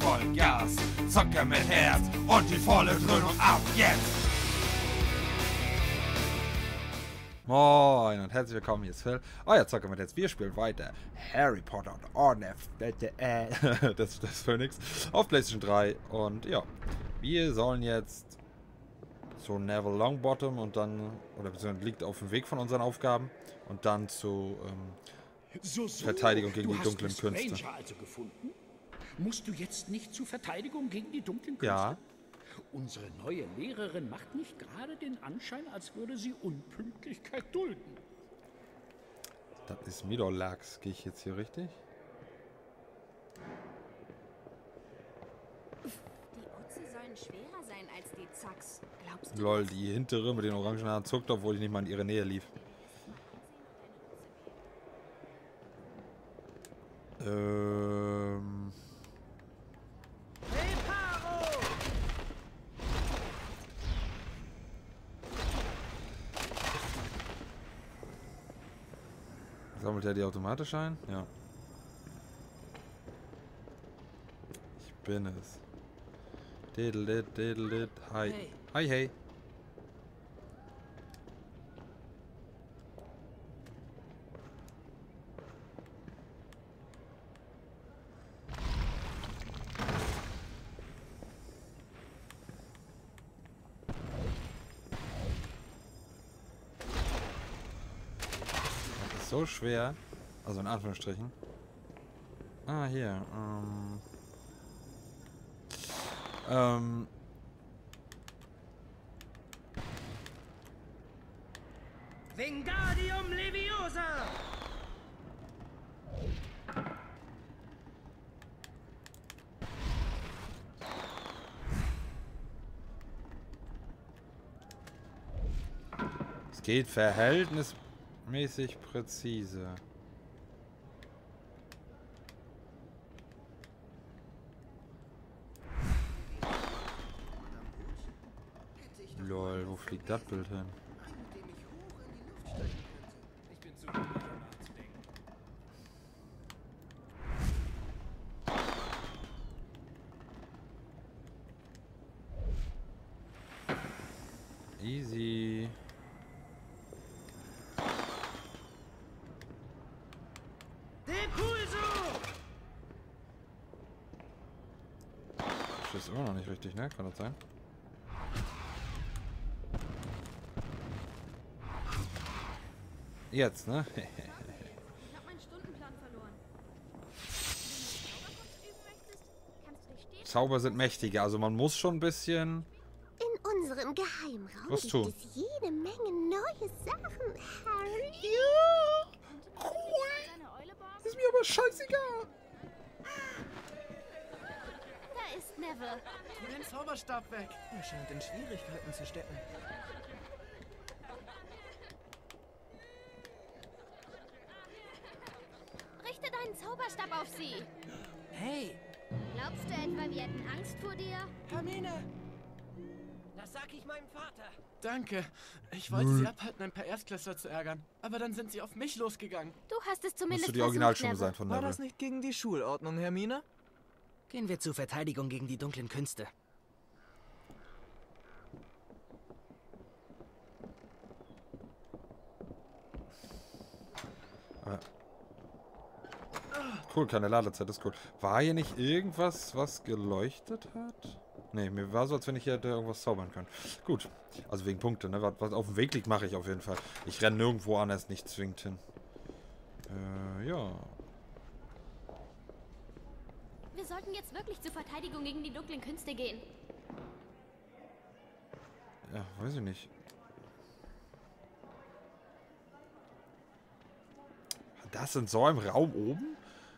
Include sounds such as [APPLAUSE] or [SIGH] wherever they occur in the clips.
Vollgas. Zocke mit Herz und die volle Dröhnung ab jetzt. Moin und herzlich willkommen, hier ist Phil. Euer Zocker mit jetzt. Wir spielen weiter Harry Potter und Order äh, des, des Phönix auf PlayStation 3. Und ja, wir sollen jetzt zu Neville Longbottom und dann, oder beziehungsweise liegt auf dem Weg von unseren Aufgaben und dann zu ähm, So, so. Verteidigung gegen die dunklen Künste. Also gefunden? Musst du jetzt nicht zur Verteidigung gegen die dunklen Künste? Ja. Unsere neue Lehrerin macht nicht gerade den Anschein, als würde sie Unpünktlichkeit dulden. Das ist Midolax. Gehe ich jetzt hier richtig? Die Utze sollen schwerer sein als die Zacks. Glaubst du? Lol, die hintere mit den orangen Haaren zuckt, obwohl ich nicht mal in ihre Nähe lief. Ähm. Sammelt er die automatisch ein? Ja. Ich bin es. Diddle-dit, diddle-dit. Hi. Hey. Hi, hey. So schwer. Also in Anführungsstrichen. Ah, hier. Ähm. Ähm. Vingadium Leviosa! Es geht verhältnismäßig präzise. Lol, wo fliegt das Bild hin? Easy. Depulso! Das ist immer noch nicht richtig, ne? Kann das sein? Jetzt, ne? Ich hab meinen Stundenplan verloren. Wenn du Zauber sind mächtiger, also man muss schon ein bisschen... In unserem Geheimraum Was gibt tun? es jede Menge neue Sachen, Harry. deine Eule borgen. Ist mir aber scheißegal. Neville. Tu den Zauberstab weg. Er scheint in Schwierigkeiten zu stecken. Richte deinen Zauberstab auf sie. Hey, Glaubst du etwa, wir hätten Angst vor dir? Hermine! Das sag ich meinem Vater. Danke. Ich wollte sie abhalten, ein paar Erstklässler zu ärgern. Aber dann sind sie auf mich losgegangen. Du hast es Musst zumindest du die Neville. sein von War das nicht gegen die Schulordnung, Hermine? Gehen wir zur Verteidigung gegen die dunklen Künste. Cool, keine Ladezeit, ist cool. War hier nicht irgendwas, was geleuchtet hat? Nee, mir war so, als wenn ich hier hätte irgendwas zaubern können. Gut, also wegen Punkte, ne? Was, was auf dem Weg liegt, mache ich auf jeden Fall. Ich renne nirgendwo anders nicht zwingend hin. Äh, ja. Sollten jetzt wirklich zur Verteidigung gegen die dunklen Künste gehen. Ja, weiß ich nicht. Das in so einem Raum oben?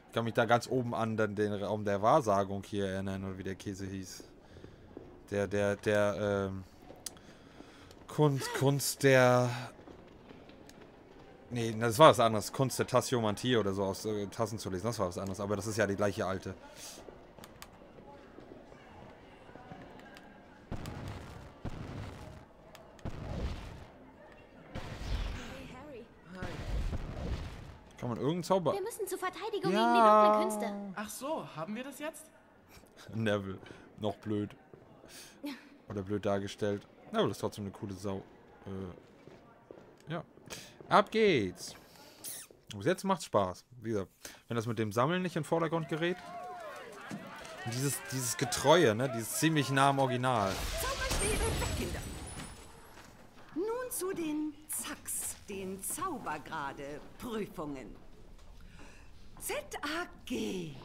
Ich kann mich da ganz oben an den, den Raum der Wahrsagung hier erinnern, oder wie der Käse hieß. Der, der, der, ähm, Kunst, Kunst der... Nee, das war was anderes. Kunst der Tassiomantie oder so aus äh, Tassen zu lesen. Das war was anderes. Aber das ist ja die gleiche alte. Hey Harry, Kann man irgendeinen Zauber... wir müssen zur Verteidigung Ja. gegen die dunklen Künste. Ach so, haben wir das jetzt? [LAUGHS] Neville. Noch blöd. Oder blöd dargestellt. Aber das ist trotzdem eine coole Sau. Äh, ja. Ab geht's. Bis jetzt macht's Spaß. Wie gesagt, wenn das mit dem Sammeln nicht in den Vordergrund gerät. Und dieses, dieses Getreue, ne? Dieses ziemlich nah am Original. Zauberstäbe weg, Kinder. Nun zu den Zacks, den Zaubergrade-Prüfungen. ZAG.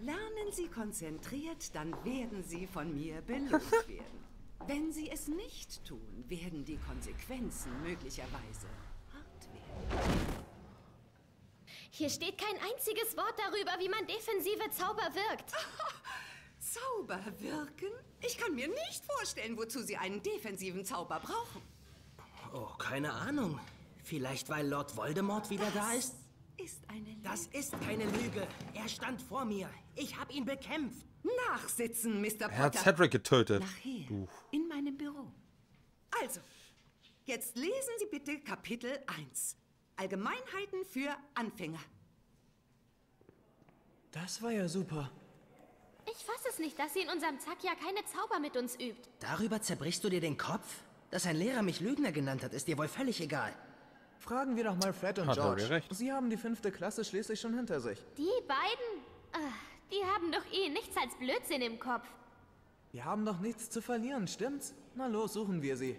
Lernen Sie konzentriert, dann werden Sie von mir belohnt [LAUGHS] werden. Wenn Sie es nicht tun, werden die Konsequenzen möglicherweise hart werden. Hier steht kein einziges Wort darüber, wie man defensive Zauber wirkt. [LAUGHS] Zauber wirken? Ich kann mir nicht vorstellen, wozu Sie einen defensiven Zauber brauchen. Oh, keine Ahnung. Vielleicht, weil Lord Voldemort wieder da ist? Ist eine Lüge. Das ist keine Lüge. Er stand vor mir. Ich habe ihn bekämpft. Nachsitzen, Mr. Potter. Er hat Cedric getötet. Nachher. Uff. In meinem Büro. Also, jetzt lesen Sie bitte Kapitel 1. Allgemeinheiten für Anfänger. Das war ja super. Ich fasse es nicht, dass sie in unserem Zack ja keine Zauber mit uns übt. Darüber zerbrichst du dir den Kopf? Dass ein Lehrer mich Lügner genannt hat, ist dir wohl völlig egal. Fragen wir doch mal Fred und Hat George. Sie haben die fünfte Klasse schließlich schon hinter sich. Die beiden, ah, die haben doch eh nichts als Blödsinn im Kopf. Wir haben doch nichts zu verlieren, stimmt's? Na los, suchen wir sie.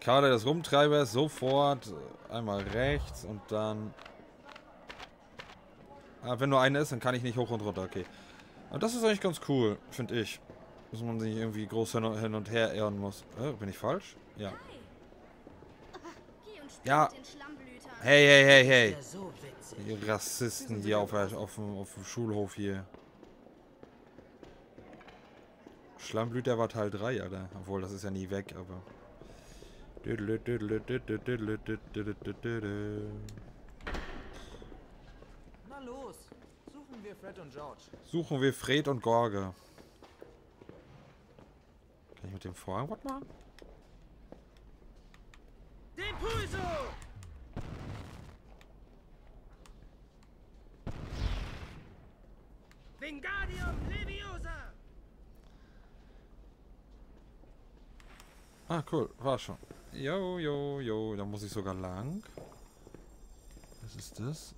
Karte des Rumtreibers sofort äh, einmal rechts und dann. Ah, wenn nur eine ist, dann kann ich nicht hoch und runter, okay. Aber das ist eigentlich ganz cool, finde ich. Dass man sich irgendwie groß hin und, hin und her ehren muss. Äh, bin ich falsch? Ja. Ja. Hey, hey, hey, hey. Die Rassisten hier auf, auf, dem, auf dem Schulhof hier. Schlammblüter war Teil 3, Alter. Obwohl, das ist ja nie weg, aber. Na los, suchen wir Fred und George. Suchen wir Fred und Gorge. Kann ich mit dem Vorhang was machen? Ah, cool. War schon. Jo, jo, jo. Da muss ich sogar lang. Was ist das?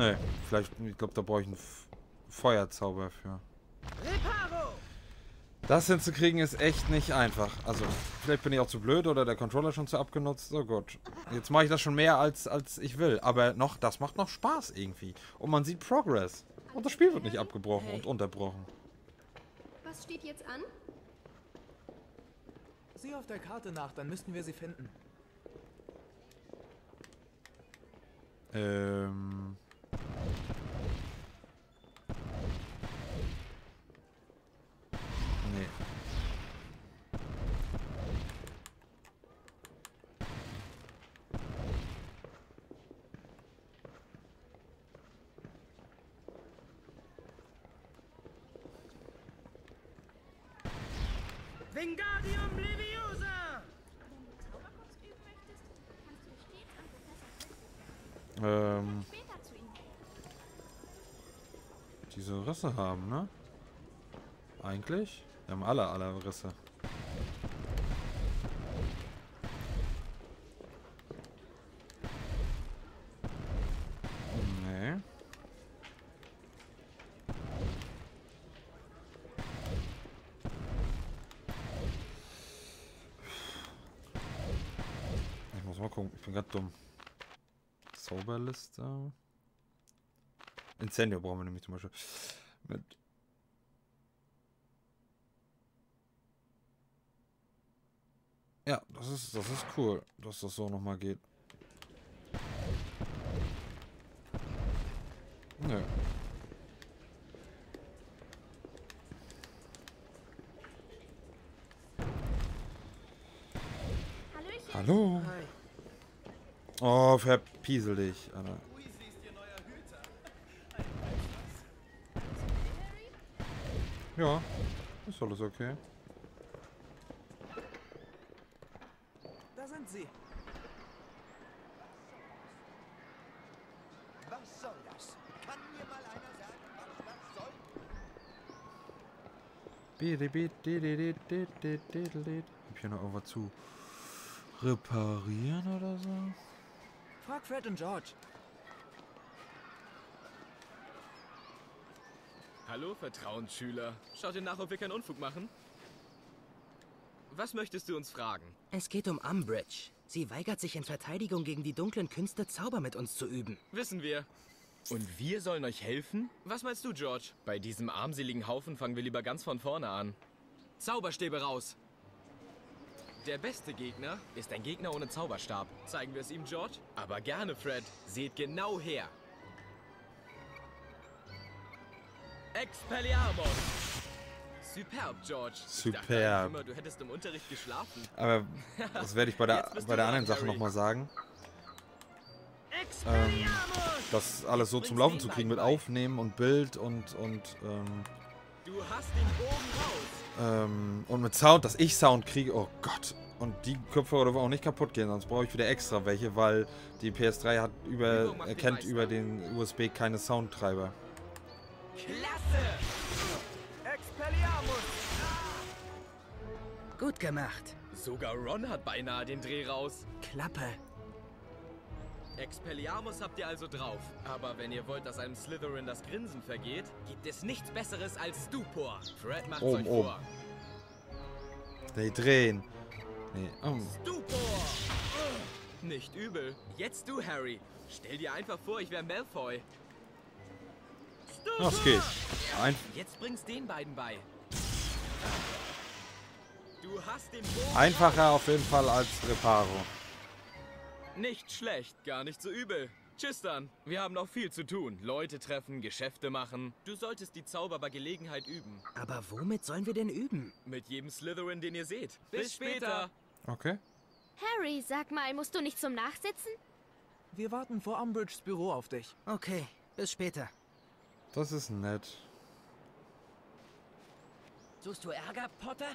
Nee, vielleicht, ich glaube, da brauche ich einen F Feuerzauber für. Reparo! Das hinzukriegen ist echt nicht einfach. Also, vielleicht bin ich auch zu blöd oder der Controller schon zu abgenutzt. Oh Gott. Jetzt mache ich das schon mehr, als, als ich will. Aber noch, das macht noch Spaß irgendwie. Und man sieht Progress. Und das Spiel wird nicht abgebrochen und unterbrochen. Was steht jetzt an? Sieh auf der Karte nach, dann müssten wir sie finden. Ähm. Nee. Wingardium Leviosa! Wenn du Zauberkunst üben möchtest, kannst du stets an Professor Flitwick Ähm, später zu ihm. diese Risse haben, ne? Eigentlich? Wir haben alle, alle Risse. Nee. Ich muss mal gucken, ich bin grad dumm. Zauberliste. Incendio brauchen wir nämlich zum Beispiel. Mit ja, das ist, das ist cool, dass das so nochmal geht. Nö. Hallo? Hi. Oh, verpiesel dich, Alter. Ja, ist alles okay. sind sie. Was soll das? Kann mir mal einer sagen, was das soll? Hab ich hier noch irgendwas zu reparieren oder so? Frag Fred und George. Hallo, Vertrauensschüler. Schaut ihr nach, ob wir keinen Unfug machen? Was möchtest du uns fragen? Es geht um Umbridge. Sie weigert sich in Verteidigung gegen die dunklen Künste, Zauber mit uns zu üben. Wissen wir. Und wir sollen euch helfen? Was meinst du, George? Bei diesem armseligen Haufen fangen wir lieber ganz von vorne an. Zauberstäbe raus! Der beste Gegner ist ein Gegner ohne Zauberstab. Zeigen wir es ihm, George? Aber gerne, Fred. Seht genau her. Expelliarmus! Superb, George. Ich dachte eigentlich Superb. immer, du hättest im Unterricht geschlafen. Aber [LAUGHS] das werde ich bei der, bei der anderen Sache nochmal sagen. Ähm, das alles so zum Laufen zu kriegen mit Aufnehmen und Bild und, und, ähm, Du hast den Bogen raus. ähm, und mit Sound, dass ich Sound kriege. Oh Gott. Und die Kopfhörer dürfen auch nicht kaputt gehen, sonst brauche ich wieder extra welche, weil die PS3 hat über, erkennt über den USB keine Soundtreiber. Klasse! Expelliarmus! Gut gemacht. Sogar Ron hat beinahe den Dreh raus. Klappe. Expelliarmus habt ihr also drauf. Aber wenn ihr wollt, dass einem Slytherin das Grinsen vergeht, gibt es nichts Besseres als Stupor. Fred macht's Oben, euch oben. vor. Nee, drehen. Nee, oh. Stupor! Nicht übel. Jetzt du, Harry. Stell dir einfach vor, ich wäre Malfoy. Stupor! Das geht. Ein, Jetzt bring's den beiden bei. Du hast den Bogen einfacher auf jeden Fall als Reparo. Nicht schlecht, gar nicht so übel. Tschüss dann. Wir haben noch viel zu tun. Leute treffen, Geschäfte machen. Du solltest die Zauber bei Gelegenheit üben. Aber womit sollen wir denn üben? Mit jedem Slytherin, den ihr seht. Bis, später. Okay. Harry, sag mal, musst du nicht zum Nachsitzen? Wir warten vor Umbridges Büro auf dich. Okay, bis später. Das ist nett. Suchst du Ärger, Potter?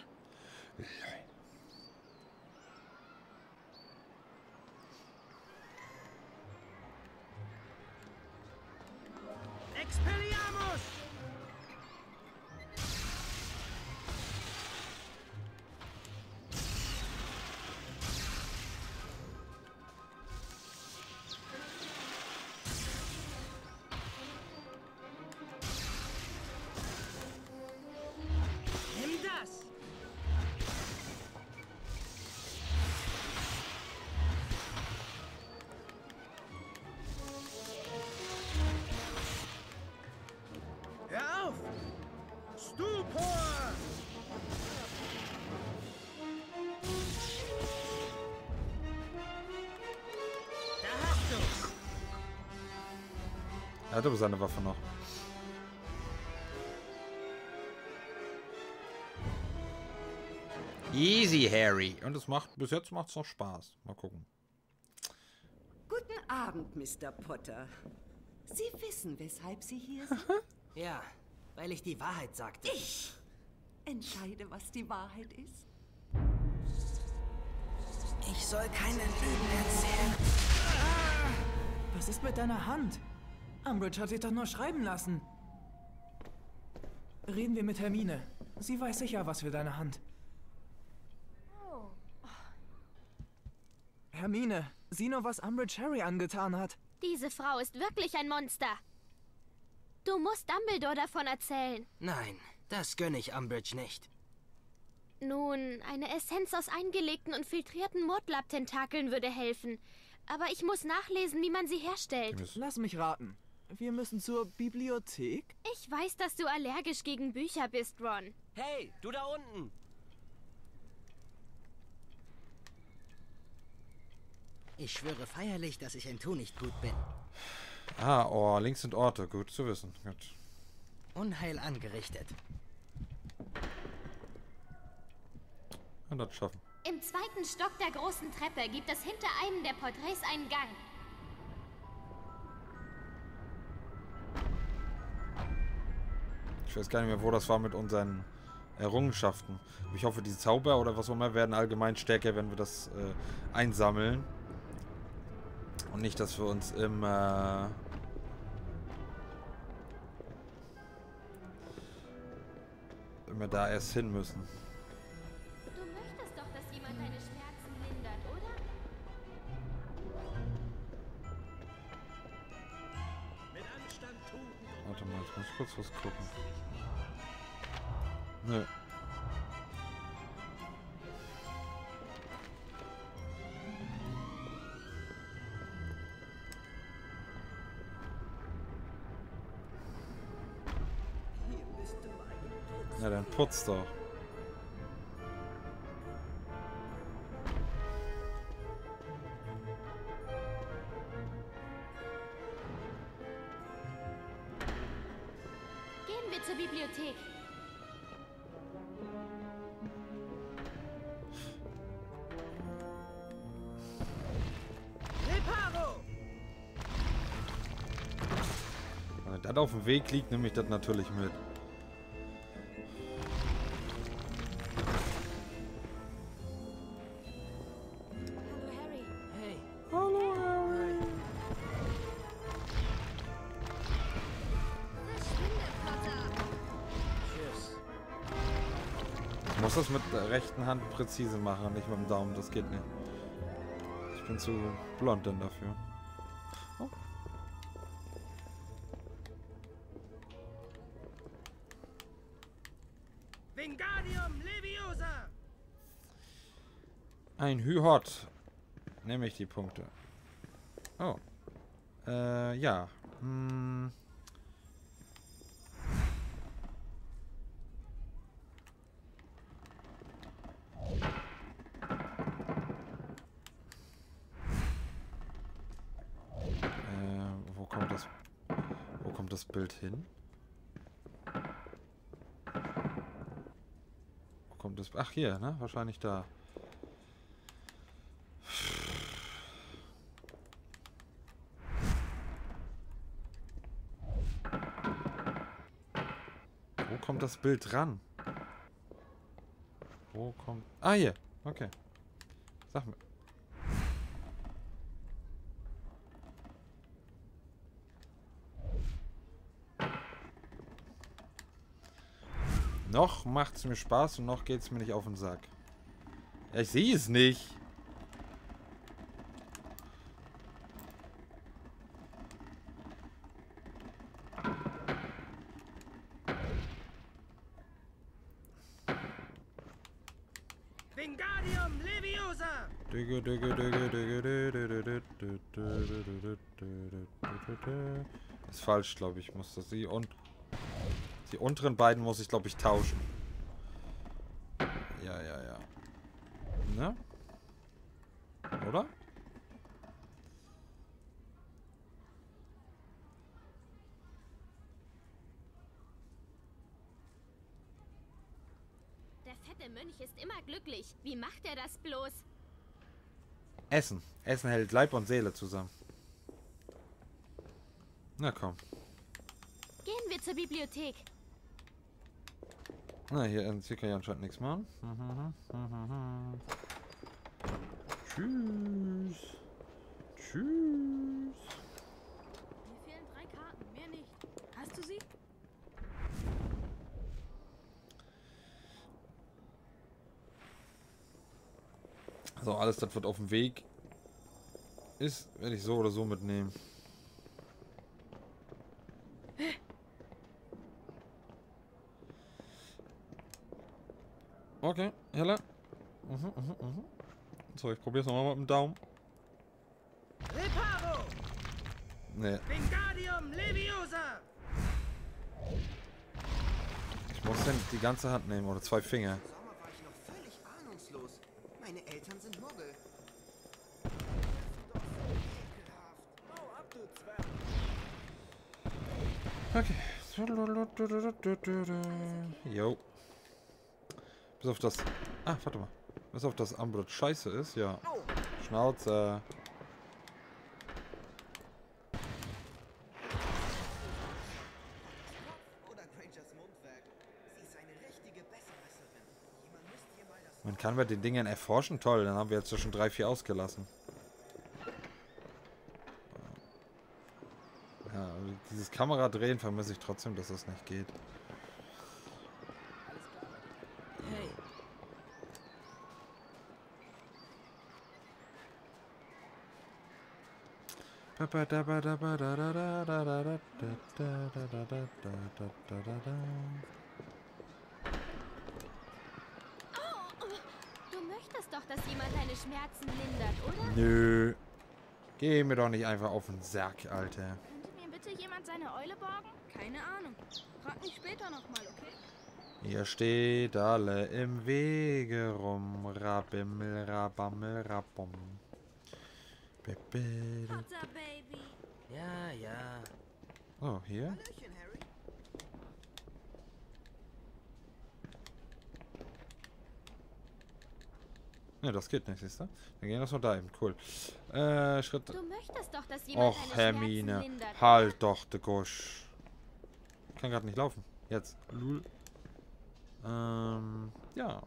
Expelliarmus! Er hat aber seine Waffe noch. Easy, Harry. Und es macht, bis jetzt macht es noch Spaß. Mal gucken. Guten Abend, Mr. Potter. Sie wissen, weshalb Sie hier sind? Ja, weil ich die Wahrheit sagte. Ich entscheide, was die Wahrheit ist. Ich soll keine Lügen erzählen. Was ist mit deiner Hand? Umbridge hat sich doch nur schreiben lassen. Reden wir mit Hermine. Sie weiß sicher was für deine Hand. Oh. Hermine, sieh nur, was Umbridge Harry angetan hat. Diese Frau ist wirklich ein Monster. Du musst Dumbledore davon erzählen. Nein, das gönne ich Umbridge nicht. Nun, eine Essenz aus eingelegten und filtrierten Mordlab-Tentakeln würde helfen. Aber ich muss nachlesen, wie man sie herstellt. Lass mich raten. Wir müssen zur Bibliothek? Ich weiß, dass du allergisch gegen Bücher bist, Ron. Hey, du da unten! Ich schwöre feierlich, dass ich ein Tu nicht gut bin. Ah, oh, links sind Orte. Gut zu wissen. Gut. Unheil angerichtet. Und das schaffen. Im zweiten Stock der großen Treppe gibt es hinter einem der Porträts einen Gang. Ich weiß gar nicht mehr, wo das war mit unseren Errungenschaften. Ich hoffe, die Zauber oder was auch immer werden allgemein stärker, wenn wir das äh, einsammeln. Und nicht, dass wir uns immer... immer da erst hin müssen. Warte mal, jetzt muss ich kurz was gucken. Nö. Ja, dann putz doch. Dem Weg liegt, nehme ich das natürlich mit. Muss das mit der rechten Hand präzise machen, nicht mit dem Daumen. Das geht nicht. Ich bin zu blond denn dafür. Hühot. Nehme ich die Punkte. Oh. Äh, ja. Hm. Äh, wo kommt das... Wo kommt das Bild hin? Wo kommt das... Ach, hier, ne? Wahrscheinlich da. Wo kommt das Bild ran? Wo kommt... Ah, hier. Okay. Sag mir. Noch macht es mir Spaß und noch geht es mir nicht auf den Sack. Ich sehe es nicht. Wingardium Leviosa! Digga, digga, digga, digga, Ist falsch, glaube ich. Muss das sie und die unteren beiden muss ich, glaube ich, tauschen. Ja, ja, ja. Mönch ist immer glücklich. Wie macht er das bloß? Essen. Essen hält Leib und Seele zusammen. Na komm. Gehen wir zur Bibliothek. Na, hier, äh, hier kann ich anscheinend nichts machen. Tschüss. Tschüss. Mir fehlen drei Karten, mehr nicht. Hast du sie? So, alles, das wird auf dem Weg ist, werde ich so oder so mitnehmen. Okay, Hella. Mhm, mhm, mhm. So, ich probiere es nochmal mit dem Daumen. Reparo! Nee, Leviosa! ich muss denn die ganze Hand nehmen oder zwei Finger. Sommer war ich noch völlig ahnungslos. Meine Eltern sind Muggel. Okay. Jo. Bis auf das. Ah, warte mal. Bis auf das Umbridge scheiße ist, ja. Schnauze. Man kann bei den Dingen erforschen. Toll, dann haben wir jetzt schon drei, vier ausgelassen. Ja, also dieses Kameradrehen vermisse ich trotzdem, dass das nicht geht. Hey, Du möchtest doch, dass jemand deine Schmerzen lindert, oder? Nö. Geh mir doch nicht einfach auf den Sack, Alter. Eule borgen? Keine Ahnung. Frag mich später nochmal, okay? Ihr steht alle im Wege rum. Rabimmel, rabammel, rabom. Potter, Baby. Ja, ja. Oh, hier? Hallöchen, Harry. Ne, das geht nicht, siehst du? Dann gehen wir erstmal da eben. Cool. Äh, Schritt. Du möchtest doch, dass jemand Och, Hermine. lindert. Halt doch, de Gusch. Ich kann gerade nicht laufen. Jetzt. Lul. Ähm, ja.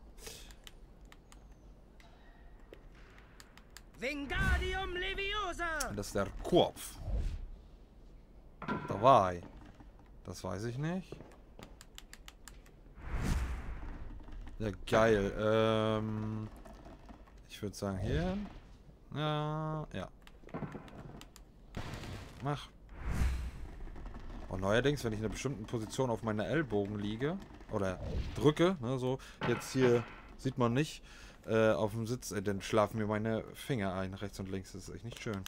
Vingadium Leviosa! Das ist der Kopf. Dabei. Das weiß ich nicht. Ja, geil. Ähm, würde sagen hier. Ja, ja. Mach. Und neuerdings, wenn ich in einer bestimmten Position auf meiner Ellbogen liege oder drücke, ne, so jetzt hier sieht man nicht äh, auf dem Sitz, äh, dann schlafen mir meine Finger ein, rechts und links. Das ist echt nicht schön.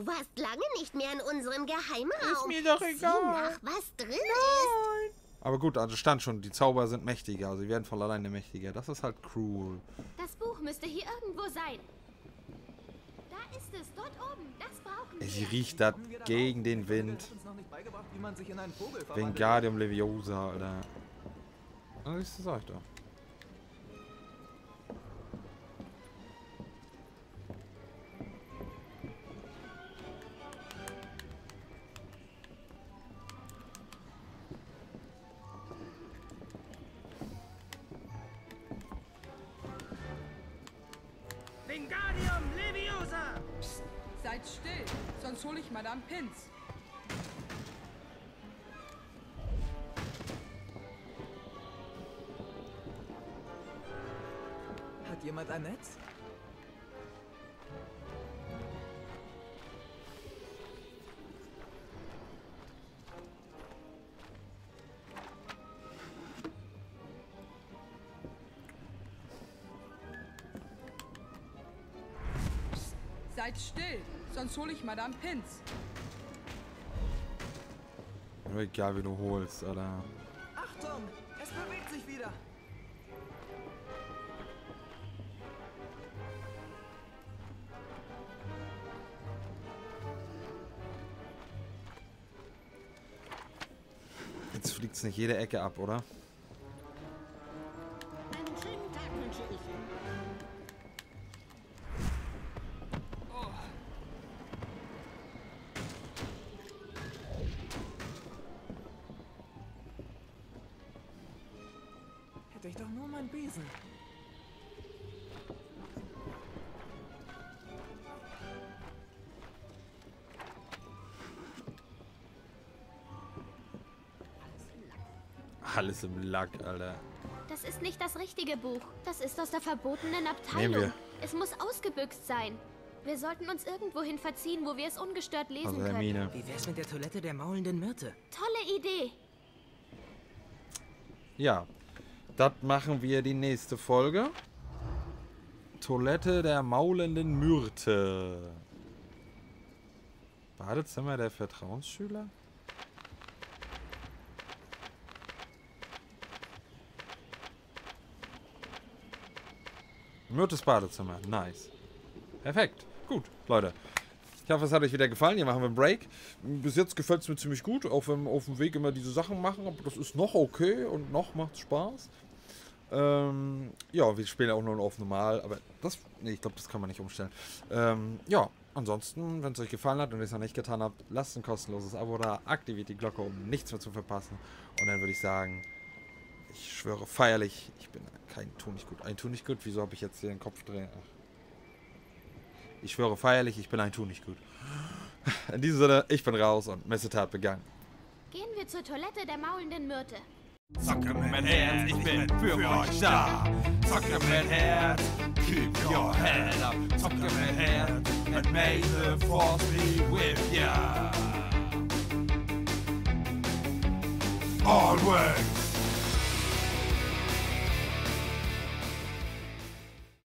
Du warst lange nicht mehr in unserem Geheimraum. Ist mir doch Sieh egal. nach, was drin ist. Aber gut, also stand schon, die Zauber sind mächtiger, also sie werden von alleine mächtiger. Das ist halt cruel. Das Buch müsste hier irgendwo sein. Da ist es, dort oben. Das brauchen wir. Sie riecht das gegen den Wind. uns noch nicht beigebracht, wie man sich Vingadium Leviosa! Seid still, sonst hole ich Madame Pins. Hat jemand ein Netz? Seid still, sonst hole ich Madame Pins. Egal, wie du holst, Alter. Achtung! Es bewegt sich wieder! Jetzt fliegt's nicht jede Ecke ab, oder? Alles im Lack, Alter. Das ist nicht das richtige Buch. Das ist aus der verbotenen Abteilung. wir. Es muss ausgebüxt sein. Wir sollten uns irgendwohin verziehen, wo wir es ungestört lesen Also können. Wie wär's mit der Toilette der maulenden Myrte? Tolle Idee. Ja. Das machen wir die nächste Folge. Toilette der maulenden Myrte. Badezimmer der Vertrauensschüler? Myrtes Badezimmer. Nice. Perfekt. Gut, Leute. Ich hoffe, es hat euch wieder gefallen. Hier machen wir einen Break. Bis jetzt gefällt es mir ziemlich gut, auch wenn wir auf dem Weg immer diese Sachen machen. Aber das ist noch okay und noch macht Spaß. Ähm, ja, wir spielen auch nur auf normal, aber das, nee, ich glaube, das kann man nicht umstellen. Ähm, ja, ansonsten, wenn es euch gefallen hat und ihr es noch nicht getan habt, lasst ein kostenloses Abo da, aktiviert die Glocke, um nichts mehr zu verpassen. Und dann würde ich sagen, ich schwöre feierlich, ich bin kein Tu nicht gut. Ein Tu nicht gut, wieso habe ich jetzt hier den Kopf drehen? Ach. Ich schwöre feierlich, ich bin ein Tu nicht gut. In diesem Sinne, ich bin raus und Messetat begangen. Gehen wir zur Toilette der maulenden Myrte. Zocke mit Herz, ich bin für euch da. Zocke mit Herz, keep your head up. Zocke mit Herz, and may the force be with ya. Always.